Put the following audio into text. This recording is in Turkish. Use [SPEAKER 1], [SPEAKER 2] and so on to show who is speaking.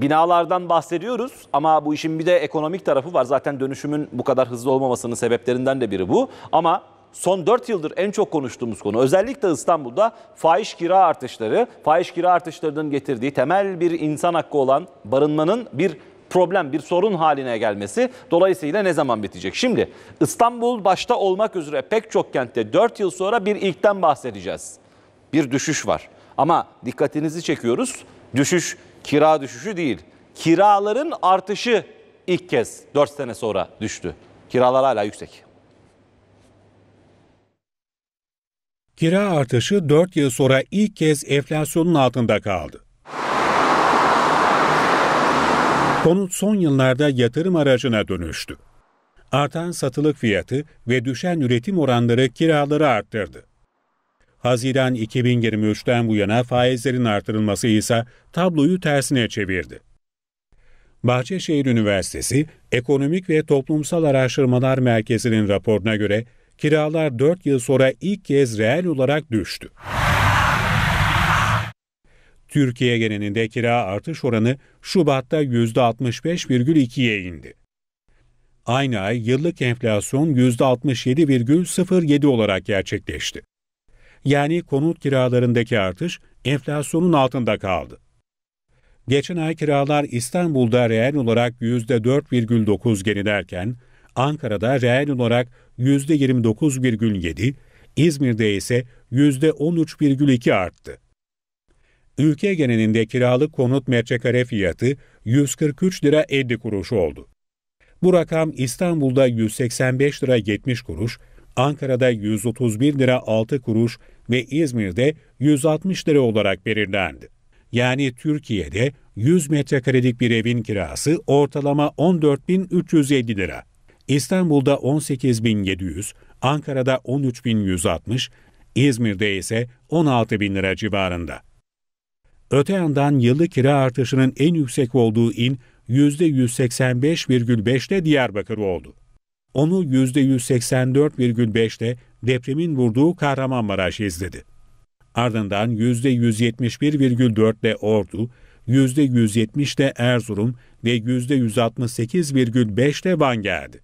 [SPEAKER 1] binalardan bahsediyoruz ama bu işin bir de ekonomik tarafı var. Zaten dönüşümün bu kadar hızlı olmamasının sebeplerinden de biri bu. Ama son 4 yıldır en çok konuştuğumuz konu özellikle İstanbul'da fahiş kira artışları, fahiş kira artışlarının getirdiği temel bir insan hakkı olan barınmanın bir problem, bir sorun haline gelmesi dolayısıyla ne zaman bitecek? Şimdi İstanbul başta olmak üzere pek çok kentte 4 yıl sonra bir ilkten bahsedeceğiz. Bir düşüş var. Ama dikkatinizi çekiyoruz. Düşüş kira düşüşü değil. Kiraların artışı ilk kez 4 sene sonra düştü. Kiralar hala yüksek.
[SPEAKER 2] Kira artışı 4 yıl sonra ilk kez enflasyonun altında kaldı. Konut son yıllarda yatırım aracına dönüştü. Artan satılık fiyatı ve düşen üretim oranları kiraları arttırdı. Haziran 2023'ten bu yana faizlerin artırılması ise tabloyu tersine çevirdi. Bahçeşehir Üniversitesi Ekonomik ve Toplumsal Araştırmalar Merkezi'nin raporuna göre kiralar 4 yıl sonra ilk kez reel olarak düştü. Türkiye genelinde kira artış oranı Şubat'ta %65,2'ye indi. Aynı ay yıllık enflasyon %67,07 olarak gerçekleşti. Yani konut kiralarındaki artış enflasyonun altında kaldı. Geçen ay kiralar İstanbul'da reel olarak %4,9 gerilerken, Ankara'da reel olarak %29,7, İzmir'de ise %13,2 arttı. Ülke genelinde kiralık konut metrekare fiyatı 143 lira 50 kuruş oldu. Bu rakam İstanbul'da 185 lira 70 kuruş, Ankara'da 131 lira 6 kuruş ve İzmir'de 160 lira olarak belirlendi. Yani Türkiye'de 100 metrekarelik bir evin kirası ortalama 14.350 lira. İstanbul'da 18.700, Ankara'da 13.160, İzmir'de ise 16.000 lira civarında. Öte yandan yıllık kira artışının en yüksek olduğu in %185,5'te Diyarbakır oldu. Onu %184,5'te depremin vurduğu Kahramanmaraş izledi. Ardından %171,4'te Ordu, %170'te Erzurum ve %168,5'te Van geldi.